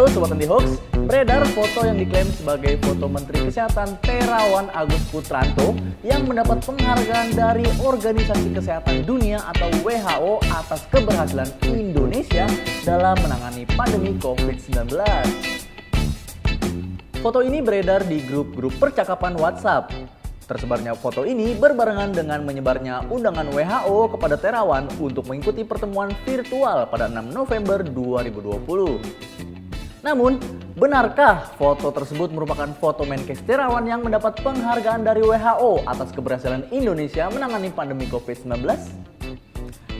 Halo Sobat Anti Hoax, beredar foto yang diklaim sebagai foto Menteri Kesehatan Terawan Agus Putranto yang mendapat penghargaan dari Organisasi Kesehatan Dunia atau WHO atas keberhasilan Indonesia dalam menangani pandemi COVID-19. Foto ini beredar di grup-grup percakapan WhatsApp. Tersebarnya foto ini berbarengan dengan menyebarnya undangan WHO kepada Terawan untuk mengikuti pertemuan virtual pada 6 November 2020. Namun, benarkah foto tersebut merupakan foto Menkes Terawan yang mendapat penghargaan dari WHO atas keberhasilan Indonesia menangani pandemi COVID-19?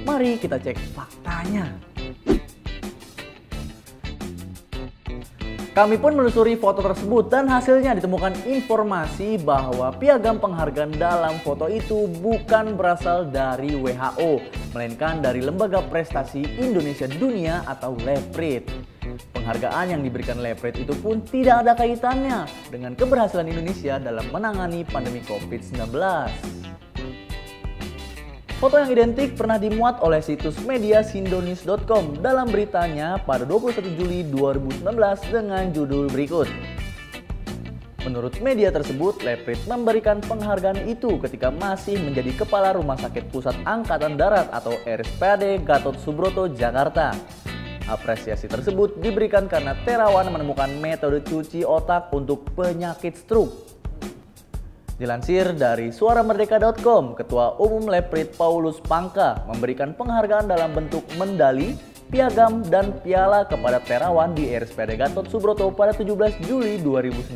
Mari kita cek faktanya. Kami pun menelusuri foto tersebut dan hasilnya ditemukan informasi bahwa piagam penghargaan dalam foto itu bukan berasal dari WHO, melainkan dari Lembaga Prestasi Indonesia Dunia atau LEPRID. Penghargaan yang diberikan LEPRID itu pun tidak ada kaitannya dengan keberhasilan Indonesia dalam menangani pandemi COVID-19. Foto yang identik pernah dimuat oleh situs media sindonews.com dalam beritanya pada 21 Juli 2019 dengan judul berikut. Menurut media tersebut, Leprit memberikan penghargaan itu ketika masih menjadi Kepala Rumah Sakit Pusat Angkatan Darat atau RSPAD Gatot Subroto, Jakarta. Apresiasi tersebut diberikan karena Terawan menemukan metode cuci otak untuk penyakit stroke Dilansir dari suaramerdeka.com, Ketua Umum Leprit Paulus Pangka memberikan penghargaan dalam bentuk mendali, piagam, dan piala kepada Terawan di RSPD Gatot Subroto pada 17 Juli 2019.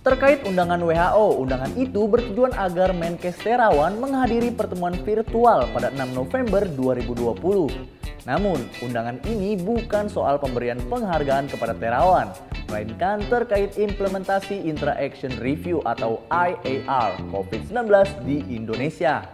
Terkait undangan WHO, undangan itu bertujuan agar Menkes Terawan menghadiri pertemuan virtual pada 6 November 2020. Namun, undangan ini bukan soal pemberian penghargaan kepada Terawan, melainkan terkait implementasi Interaction Review atau IAR COVID-19 di Indonesia.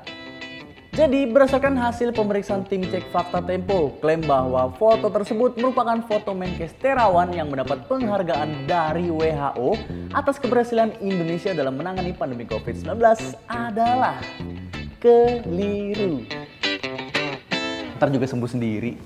Jadi berdasarkan hasil pemeriksaan tim cek fakta Tempo, klaim bahwa foto tersebut merupakan foto Menkes Terawan yang mendapat penghargaan dari WHO atas keberhasilan Indonesia dalam menangani pandemi COVID-19 adalah keliru. Ntar juga sembuh sendiri.